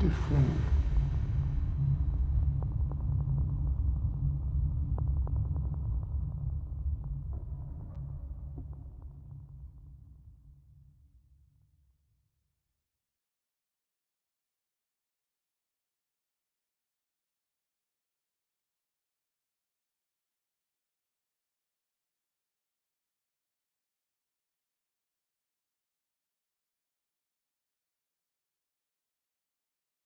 Different.